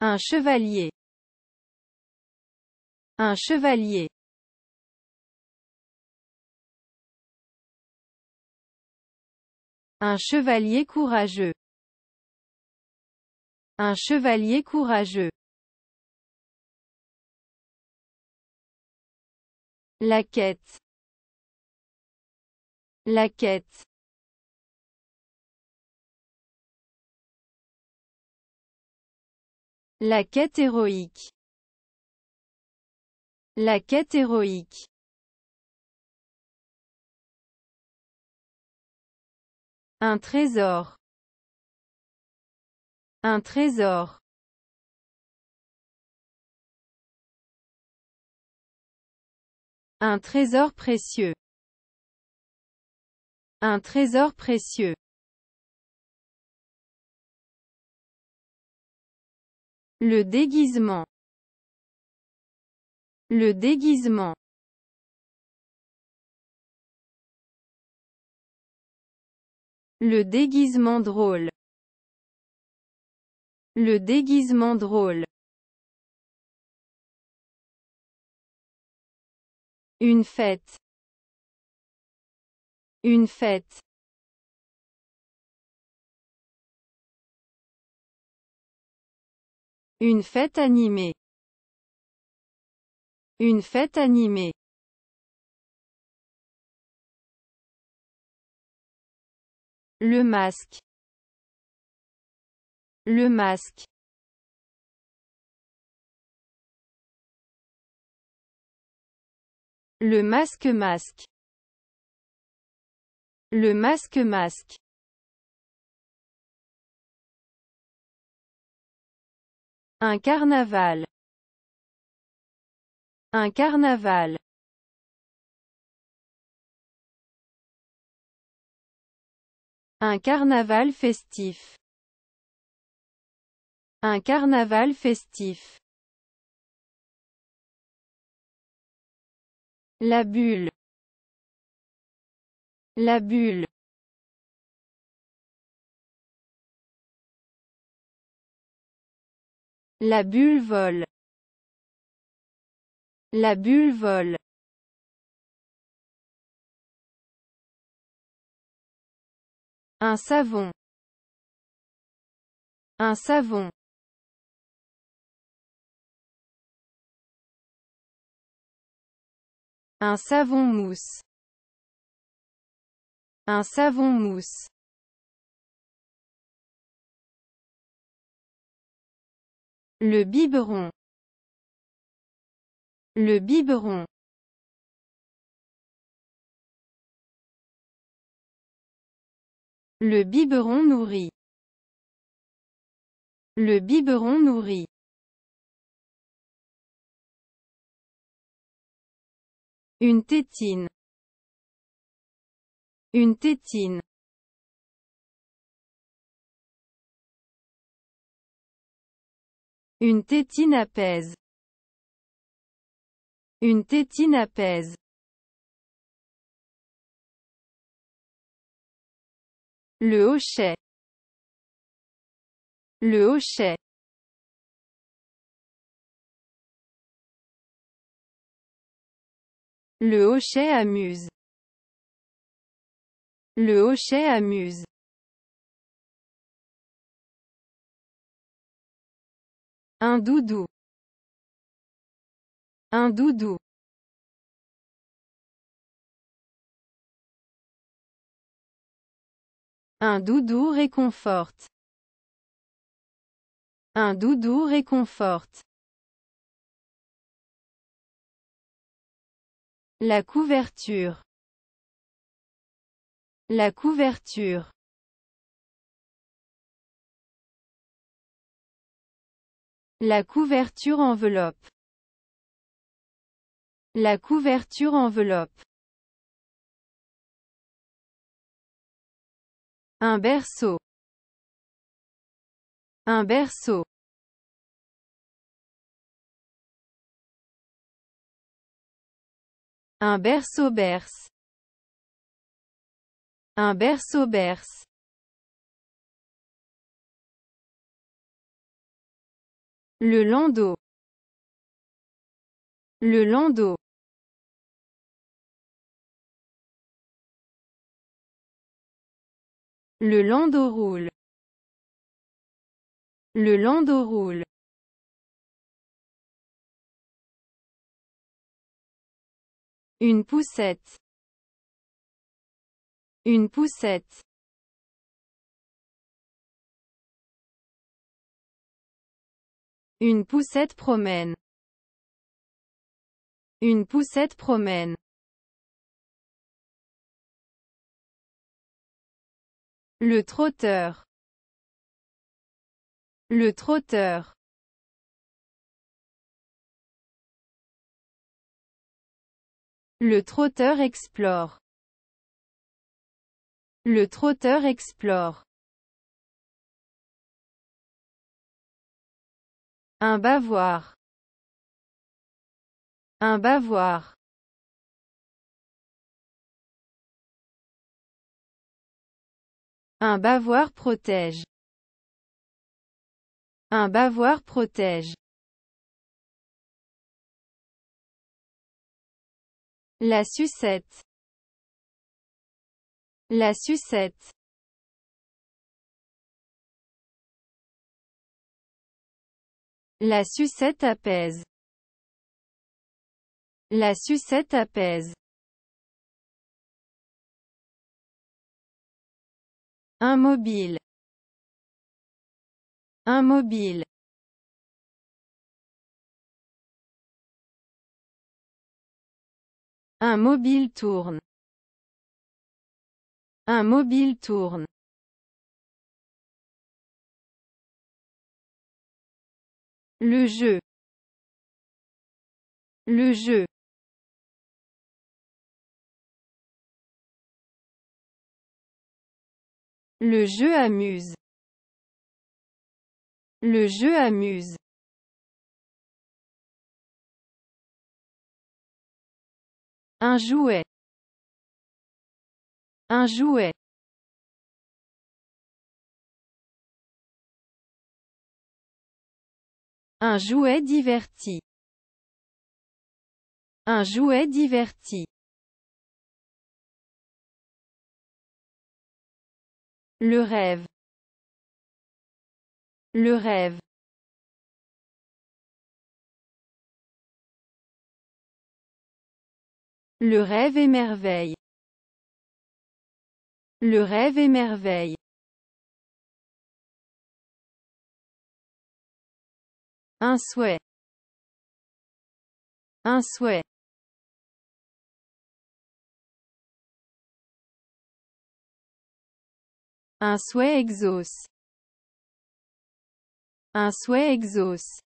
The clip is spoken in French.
Un chevalier. Un chevalier. Un chevalier courageux. Un chevalier courageux. La quête. La quête. La quête héroïque. La quête héroïque. Un trésor. Un trésor. Un trésor précieux. Un trésor précieux. Le déguisement. Le déguisement. Le déguisement drôle. Le déguisement drôle. Une fête. Une fête. Une fête animée. Une fête animée. Le masque. Le masque. Le masque masque. Le masque masque. Un carnaval. Un carnaval. Un carnaval festif. Un carnaval festif. La bulle. La bulle. La bulle vole. La bulle vole. Un savon. Un savon. Un savon mousse. Un savon mousse. Le biberon. Le biberon. Le biberon nourrit. Le biberon nourrit. Une tétine. Une tétine. Une tétine apaise. Une tétine apaise. Le hochet. Le hochet. Le hochet amuse. Le hochet amuse. Un doudou. Un doudou. Un doudou réconforte. Un doudou réconforte. La couverture. La couverture. La couverture enveloppe. La couverture enveloppe. Un berceau. Un berceau. Un berceau berce. Un berceau berce. Le landau. Le landau. Le landau roule. Le landau roule. Une poussette. Une poussette. Une poussette promène. Une poussette promène. Le trotteur. Le trotteur. Le trotteur explore. Le trotteur explore. Un bavoir. Un bavoir. Un bavoir protège. Un bavoir protège. La sucette. La sucette. La sucette apaise. La sucette apaise. Un mobile. Un mobile. Un mobile tourne. Un mobile tourne. Le jeu. Le jeu. Le jeu amuse. Le jeu amuse. Un jouet. Un jouet. Un jouet diverti. Un jouet diverti. Le rêve. Le rêve. Le rêve émerveille. Le rêve émerveille. Un souhait. Un souhait. Un souhait exauce. Un souhait exauce.